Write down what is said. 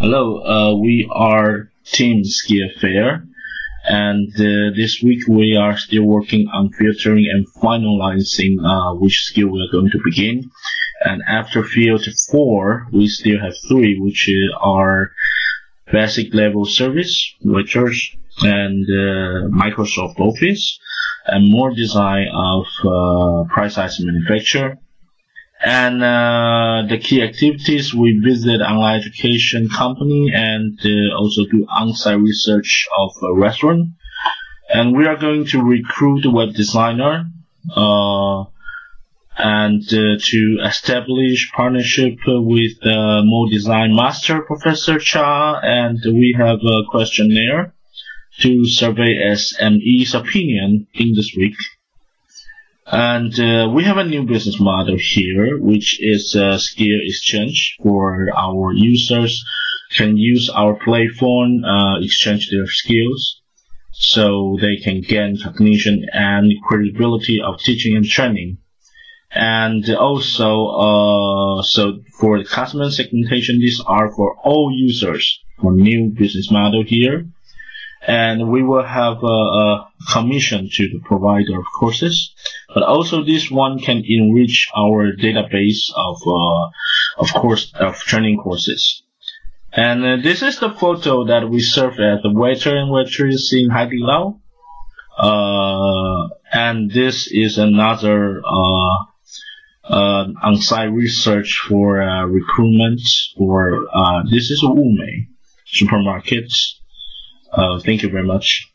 Hello, uh, we are Team Skill Fair, and uh, this week we are still working on filtering and finalizing uh, which skill we are going to begin. And after field four, we still have three, which are basic level service, lectures, and uh, Microsoft Office, and more design of uh, precise manufacture and uh, the key activities we visit online education company and uh, also do on-site research of a restaurant and we are going to recruit a web designer uh, and uh, to establish partnership with uh, Mo Design Master Professor Cha and we have a questionnaire to survey SME's opinion in this week. And uh, we have a new business model here, which is a skill exchange for our users can use our platform, uh, exchange their skills, so they can gain cognition and credibility of teaching and training. And also, uh, so for the customer segmentation, these are for all users for new business model here and we will have a, a, commission to the provider of courses. But also this one can enrich our database of, uh, of course, of training courses. And uh, this is the photo that we serve at the waiter and waitress in Haidilao. Uh, and this is another, uh, uh, on-site research for uh, recruitment for, uh, this is Wumei supermarkets uh, thank you very much.